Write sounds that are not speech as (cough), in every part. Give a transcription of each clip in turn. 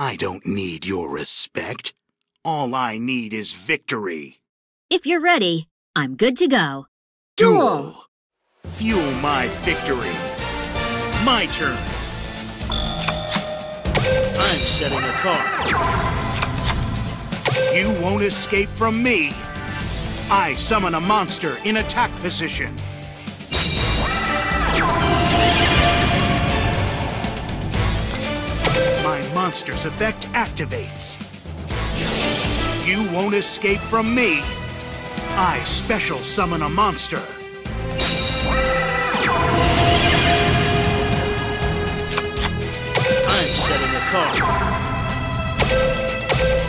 I don't need your respect. All I need is victory. If you're ready, I'm good to go. Duel! Fuel my victory. My turn. I'm setting a card. You won't escape from me. I summon a monster in attack position. Monster's effect activates. You won't escape from me. I special summon a monster. I'm setting a card.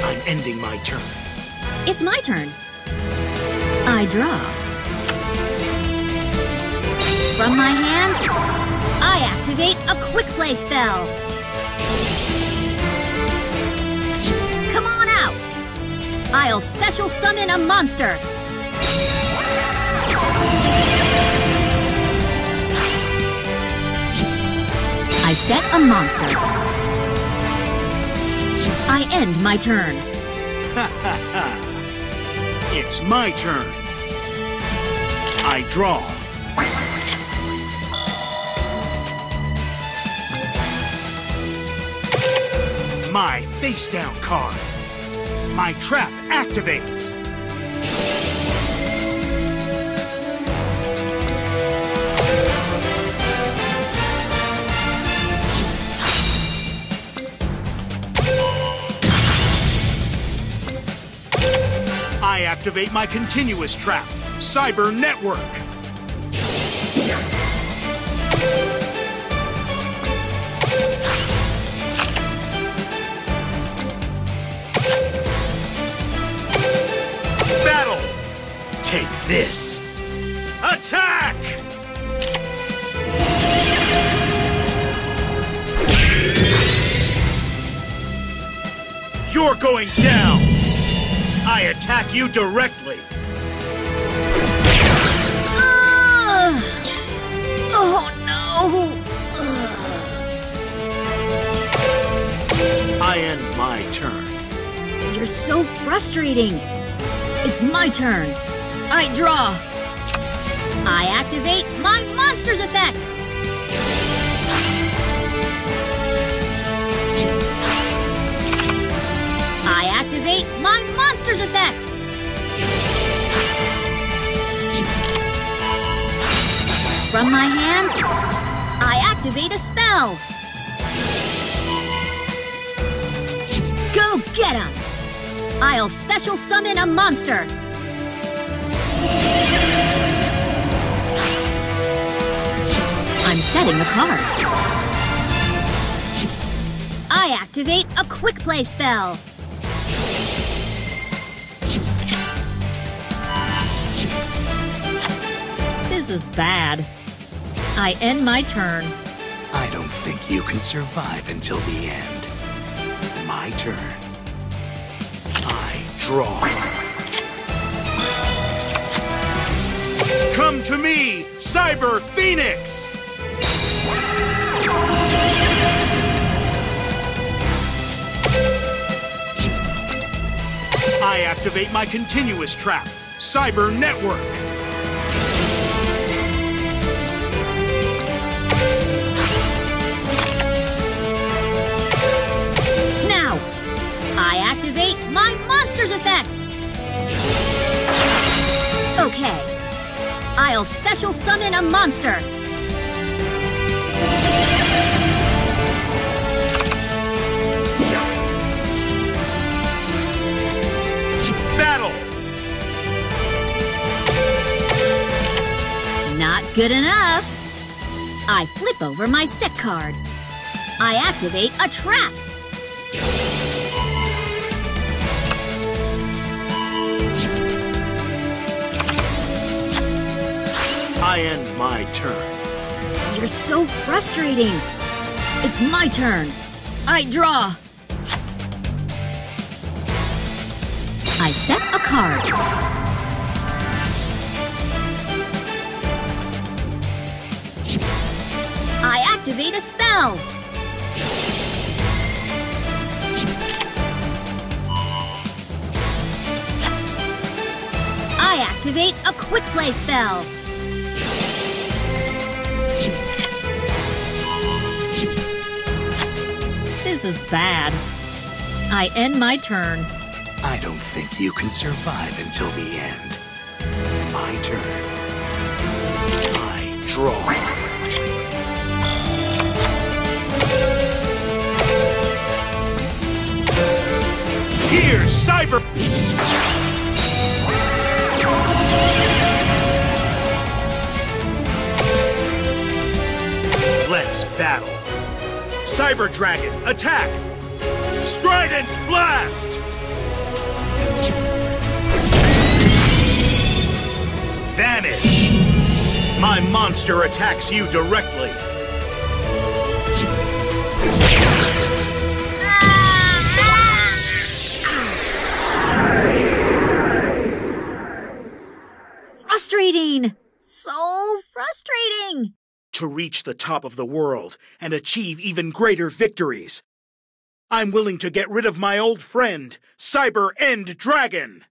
I'm ending my turn. It's my turn. I draw. From my hand, I activate a quick play spell. I'll special summon a monster. I set a monster. I end my turn. (laughs) It's my turn. I draw. My face down card. My trap activates. I activate my continuous trap, Cyber Network. Take this! Attack! You're going down! I attack you directly! Ugh! Oh no! I end my turn. You're so frustrating. It's my turn. I draw. I activate my monster's effect. I activate my monster's effect. From my hand, I activate a spell. Go get him! I'll special summon a monster. I'm setting a card. I activate a quick play spell. This is bad. I end my turn. I don't think you can survive until the end. My turn. I draw. Come to me, Cyber Phoenix! I activate my continuous trap, Cyber Network. Now, I activate my monster's effect. I'll special summon a monster. Battle! Not good enough. I flip over my set card. I activate a trap. I end my turn. You're so frustrating. It's my turn. I draw. I set a card. I activate a spell. I activate a quick play spell. This is bad. I end my turn. I don't think you can survive until the end. My turn. I draw. Here, Cyber... Let's battle. Cyber Dragon, attack! Strident Blast! Vanish! My monster attacks you directly. Frustrating! So frustrating! To reach the top of the world and achieve even greater victories, I'm willing to get rid of my old friend, Cyber End Dragon!